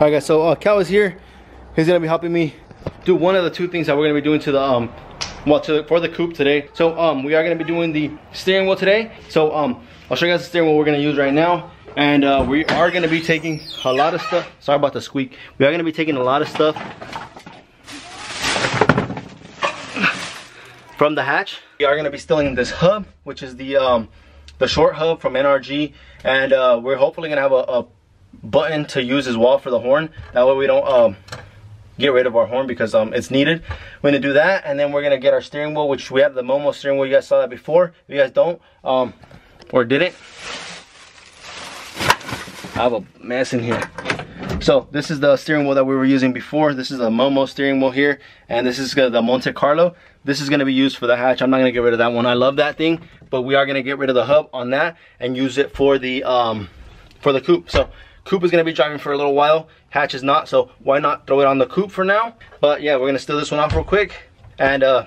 All right, guys. So uh, Cal is here. He's gonna be helping me do one of the two things that we're gonna be doing to the um, well, to for the coupe today. So um, we are gonna be doing the steering wheel today. So um, I'll show you guys the steering wheel we're gonna use right now. And uh, we are gonna be taking a lot of stuff. Sorry about the squeak. We are gonna be taking a lot of stuff from the hatch. We are gonna be stealing this hub, which is the um, the short hub from NRG, and uh, we're hopefully gonna have a, a button to use as well for the horn. That way we don't um, get rid of our horn because um, it's needed. We're gonna do that and then we're gonna get our steering wheel, which we have the Momo steering wheel. You guys saw that before. If you guys don't um, or didn't, I have a mess in here. So this is the steering wheel that we were using before. This is the Momo steering wheel here and this is the Monte Carlo. This is gonna be used for the hatch. I'm not gonna get rid of that one. I love that thing, but we are gonna get rid of the hub on that and use it for the um, for the coupe. So Coupe is gonna be driving for a little while. Hatch is not, so why not throw it on the coupe for now? But yeah, we're gonna steal this one off real quick and uh,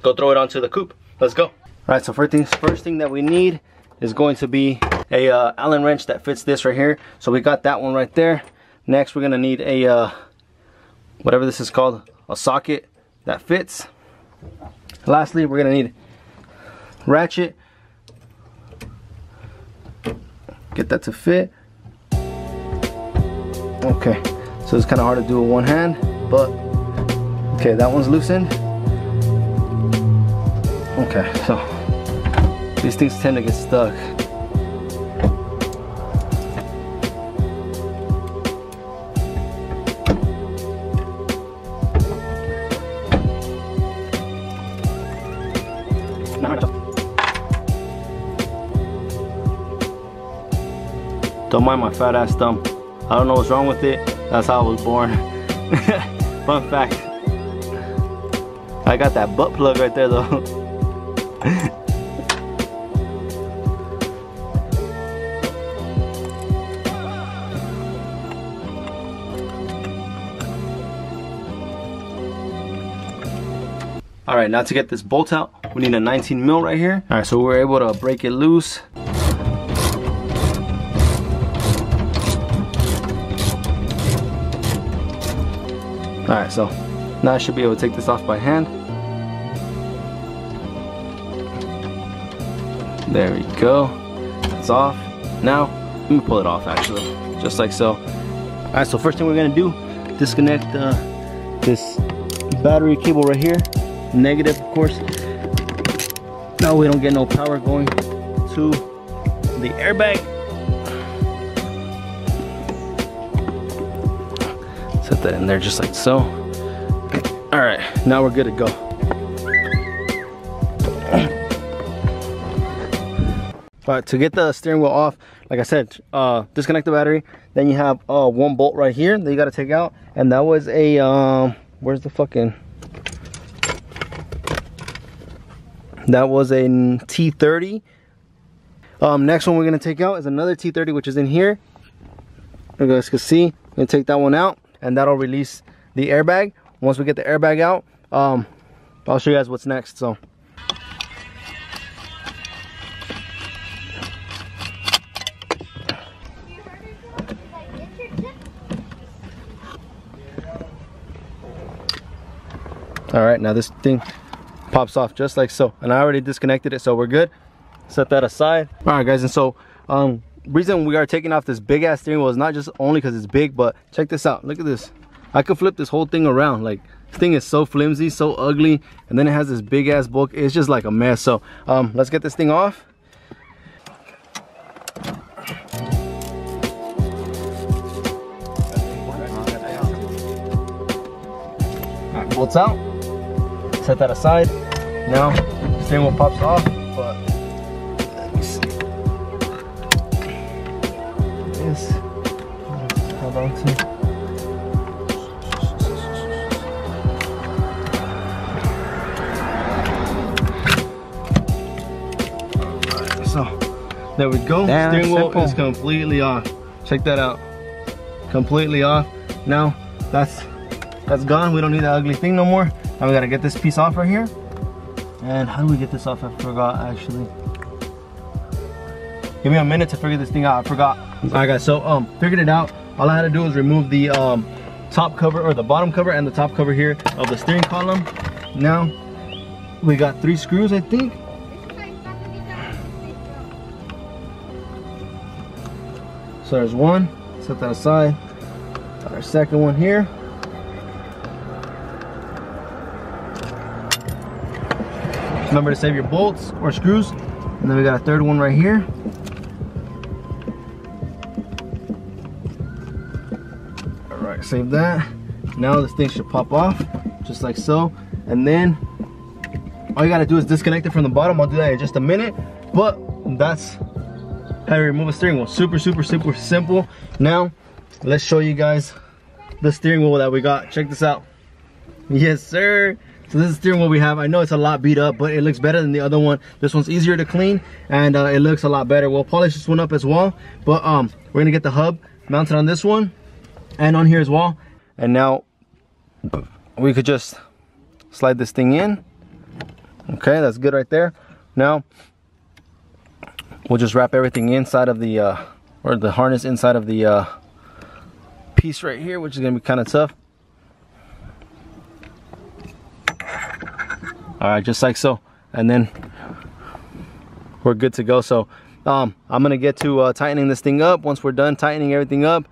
go throw it onto the coupe. Let's go. All right, so first things first thing that we need is going to be a uh, Allen wrench that fits this right here. So we got that one right there. Next, we're gonna need a uh, whatever this is called, a socket that fits. Lastly, we're gonna need ratchet. Get that to fit. Okay, so it's kind of hard to do with one hand, but okay, that one's loosened. Okay, so these things tend to get stuck. Don't mind my fat ass thumb. I don't know what's wrong with it. That's how I was born. Fun fact. I got that butt plug right there though. All right, now to get this bolt out, we need a 19 mil right here. All right, so we're able to break it loose. All right, so now I should be able to take this off by hand. There we go. It's off. Now, let me pull it off actually, just like so. All right, so first thing we're gonna do, disconnect uh, this battery cable right here. Negative, of course. Now we don't get no power going to the airbag. That in there just like so. All right, now we're good to go. But to get the steering wheel off, like I said, uh, disconnect the battery. Then you have uh, one bolt right here that you got to take out, and that was a um, where's the fucking? That was a T30. Um, next one we're gonna take out is another T30, which is in here. You guys can see. Gonna take that one out and that'll release the airbag. Once we get the airbag out, um, I'll show you guys what's next. So. All right, now this thing pops off just like so. And I already disconnected it, so we're good. Set that aside. All right, guys, and so um, reason we are taking off this big ass steering wheel is not just only because it's big, but check this out. Look at this. I could flip this whole thing around. Like this thing is so flimsy, so ugly, and then it has this big ass bulk. It's just like a mess. So um, let's get this thing off. bolts out. Set that aside. Now, steering wheel pops off, but hold on to. So there we go. Damn, Steering wheel simple. is completely off. Check that out. Completely off. Now that's that's gone. We don't need that ugly thing no more. Now we gotta get this piece off right here. And how do we get this off? I forgot actually. Give me a minute to figure this thing out. I forgot. All right, guys. So um, figured it out. All I had to do was remove the um, top cover or the bottom cover and the top cover here of the steering column. Now we got three screws I think. So there's one, set that aside. Got our second one here. Remember to save your bolts or screws. And then we got a third one right here. Save that. Now this thing should pop off, just like so. And then all you gotta do is disconnect it from the bottom. I'll do that in just a minute. But that's how you remove a steering wheel. Super, super, super simple. Now, let's show you guys the steering wheel that we got. Check this out. Yes, sir. So this is the steering wheel we have. I know it's a lot beat up, but it looks better than the other one. This one's easier to clean and uh, it looks a lot better. We'll polish this one up as well, but um, we're gonna get the hub mounted on this one and on here as well. And now we could just slide this thing in. Okay, that's good right there. Now we'll just wrap everything inside of the, uh, or the harness inside of the uh, piece right here, which is gonna be kind of tough. all right just like so and then we're good to go so um, I'm gonna get to uh, tightening this thing up once we're done tightening everything up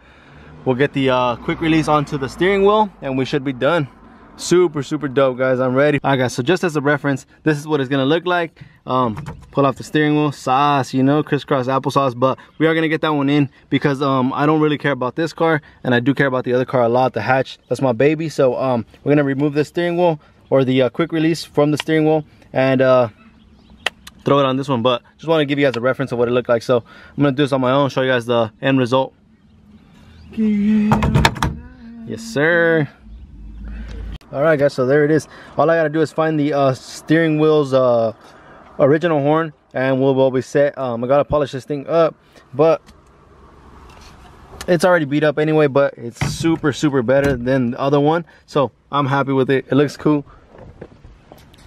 we'll get the uh, quick release onto the steering wheel and we should be done. Super super dope guys. I'm ready. All right guys so just as a reference this is what it's gonna look like. Um, pull off the steering wheel. Sauce you know crisscross applesauce but we are gonna get that one in because um, I don't really care about this car and I do care about the other car a lot the hatch. That's my baby. So um, we're gonna remove the steering wheel or the uh, quick release from the steering wheel and uh, throw it on this one. But just want to give you guys a reference of what it looked like. So I'm gonna do this on my own show you guys the end result yes sir all right guys so there it is all I gotta do is find the uh, steering wheel's uh, original horn and we'll, we'll be set um, I gotta polish this thing up but it's already beat up anyway but it's super super better than the other one so I'm happy with it it looks cool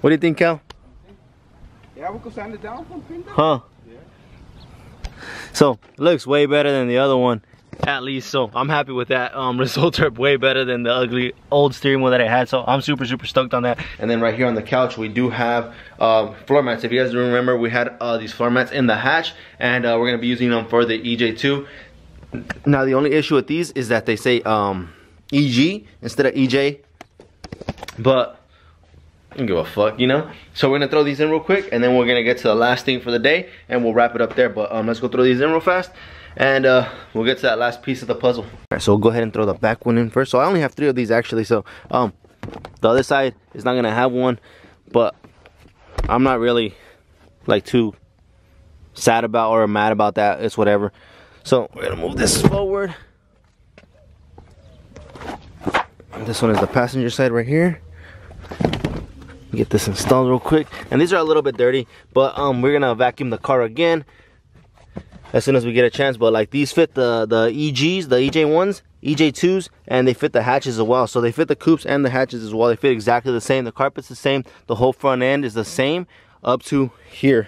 what do you think, Cal? Yeah, we could sand it down from Huh? Yeah. So, it looks way better than the other one, at least. So, I'm happy with that. Um, results are way better than the ugly old steering wheel that I had. So, I'm super, super stoked on that. And then right here on the couch, we do have um, floor mats. If you guys remember, we had uh, these floor mats in the hatch, and uh, we're to be using them for the EJ2. Now, the only issue with these is that they say um, EG instead of EJ. But I don't give a fuck, you know? So we're gonna throw these in real quick and then we're gonna get to the last thing for the day and we'll wrap it up there. But um, let's go throw these in real fast and uh, we'll get to that last piece of the puzzle. All right, so we'll go ahead and throw the back one in first. So I only have three of these actually. So um, the other side is not gonna have one, but I'm not really like too sad about or mad about that. It's whatever. So we're gonna move this forward. This one is the passenger side right here get this installed real quick and these are a little bit dirty but um we're gonna vacuum the car again as soon as we get a chance but like these fit the the EGs the EJ1s EJ2s and they fit the hatches as well. So they fit the coupes and the hatches as well. They fit exactly the same. The carpet's the same. The whole front end is the same up to here.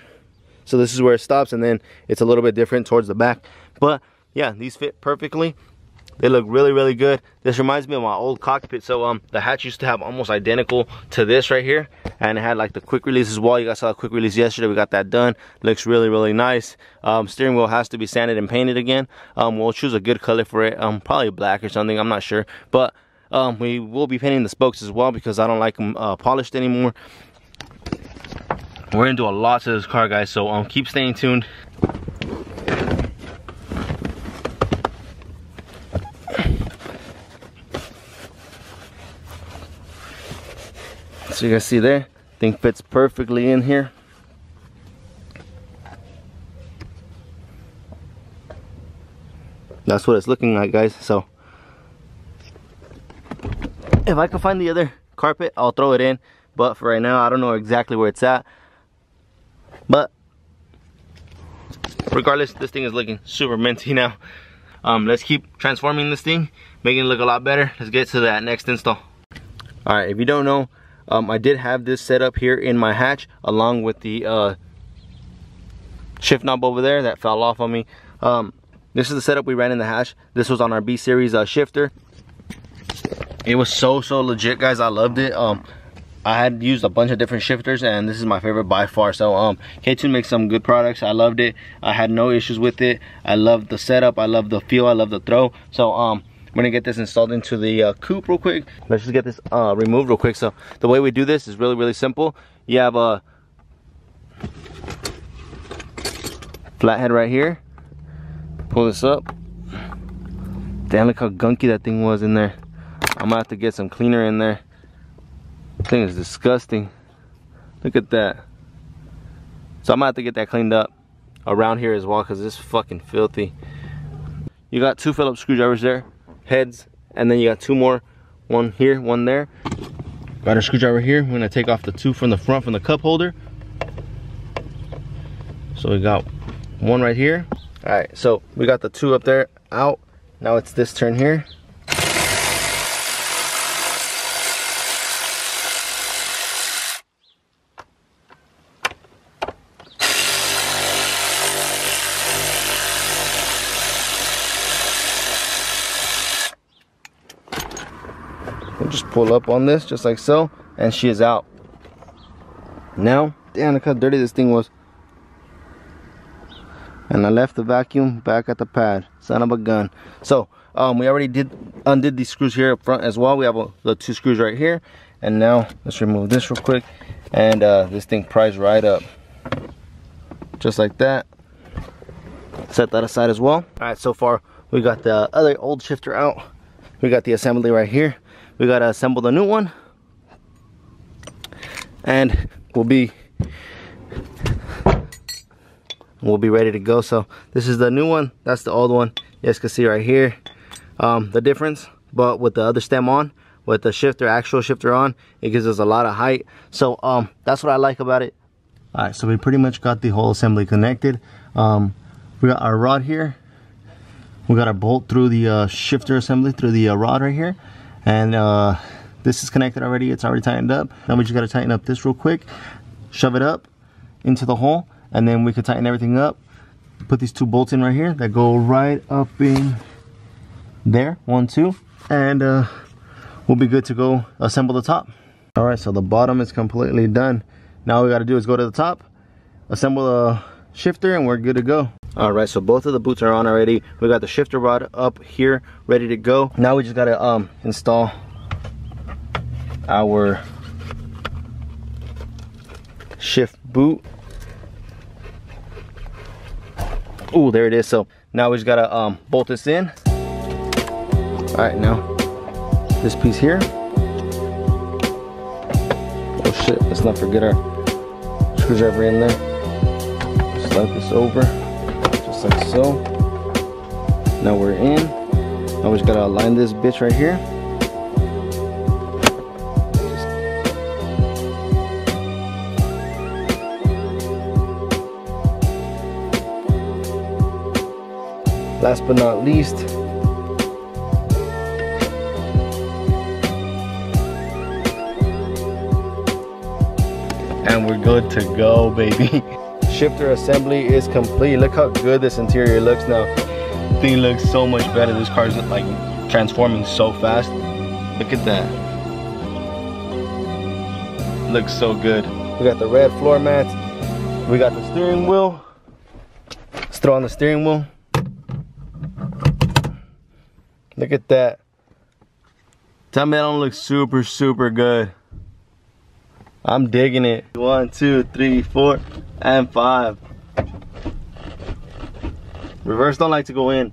So this is where it stops and then it's a little bit different towards the back. But yeah these fit perfectly they look really, really good. This reminds me of my old cockpit. So um, the hatch used to have almost identical to this right here. And it had like the quick release as well. You guys saw a quick release yesterday. We got that done. Looks really, really nice. Um, steering wheel has to be sanded and painted again. Um, we'll choose a good color for it. Um, probably black or something. I'm not sure. But um, we will be painting the spokes as well because I don't like them uh, polished anymore. We're gonna do a lot to this car, guys. So um, keep staying tuned. So you guys see there, thing fits perfectly in here. That's what it's looking like guys, so. If I can find the other carpet, I'll throw it in. But for right now, I don't know exactly where it's at. But regardless, this thing is looking super minty now. Um, let's keep transforming this thing, making it look a lot better. Let's get to that next install. All right, if you don't know, um, I did have this set up here in my hatch along with the uh, shift knob over there that fell off on me. Um, this is the setup we ran in the hatch. This was on our B series uh, shifter. It was so, so legit, guys. I loved it. Um, I had used a bunch of different shifters and this is my favorite by far. So um, K-Tuned makes some good products. I loved it. I had no issues with it. I loved the setup. I love the feel. I love the throw. So um, I'm gonna get this installed into the uh, coupe real quick. Let's just get this uh, removed real quick. So the way we do this is really, really simple. You have a flathead right here. Pull this up. Damn, look how gunky that thing was in there. I'm gonna have to get some cleaner in there. Thing is disgusting. Look at that. So I'm gonna have to get that cleaned up around here as well because it's fucking filthy. You got two Phillips screwdrivers there, heads, and then you got two more. One here, one there. Got our screwdriver here. We're gonna take off the two from the front from the cup holder. So we got one right here. All right, so we got the two up there out. Now it's this turn here. Just pull up on this just like so and she is out. Now damn look how dirty this thing was. And I left the vacuum back at the pad. Son of a gun. So um, we already did undid these screws here up front as well. We have a, the two screws right here. And now let's remove this real quick. And uh, this thing pries right up. Just like that. Set that aside as well. All right so far we got the other old shifter out. We got the assembly right here we gotta assemble the new one. And we'll be we'll be ready to go. So this is the new one. That's the old one. You guys can see right here um, the difference. But with the other stem on with the shifter actual shifter on it gives us a lot of height. So um, that's what I like about it. All right so we pretty much got the whole assembly connected. Um, we got our rod here. We got our bolt through the uh, shifter assembly through the uh, rod right here and uh, this is connected already. It's already tightened up. Now we just got to tighten up this real quick. Shove it up into the hole and then we can tighten everything up. Put these two bolts in right here that go right up in there. One two. And uh, we'll be good to go assemble the top. All right so the bottom is completely done. Now we got to do is go to the top assemble the shifter and we're good to go all right so both of the boots are on already. We got the shifter rod up here ready to go. Now we just got to um install our shift boot. Oh there it is. So now we just gotta um bolt this in. All right now this piece here. Oh shit let's not forget our screwdriver in there. Slide this over just like so. Now we're in. Now we just gotta align this bitch right here. Last but not least and we're good to go baby shifter assembly is complete. Look how good this interior looks now. Thing looks so much better. This car's like transforming so fast. Look at that. Looks so good. We got the red floor mats. We got the steering wheel. Let's throw on the steering wheel. Look at that. Tell me that don't look super, super good. I'm digging it. One, two, three, four, and five. Reverse don't like to go in.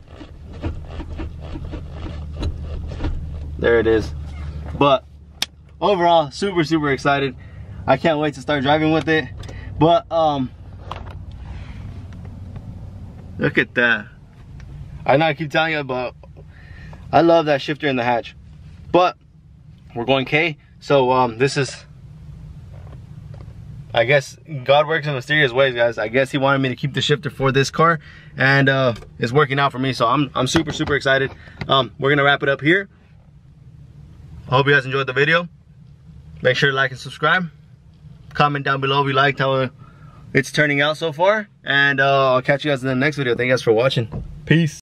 There it is. But overall, super, super excited. I can't wait to start driving with it. But um look at that. I know I keep telling you about I love that shifter in the hatch. But we're going K, so um, this is, I guess God works in mysterious ways, guys. I guess he wanted me to keep the shifter for this car, and uh, it's working out for me. So I'm I'm super super excited. Um, we're gonna wrap it up here. I hope you guys enjoyed the video. Make sure to like and subscribe. Comment down below if you liked how it's turning out so far, and uh, I'll catch you guys in the next video. Thank you guys for watching. Peace.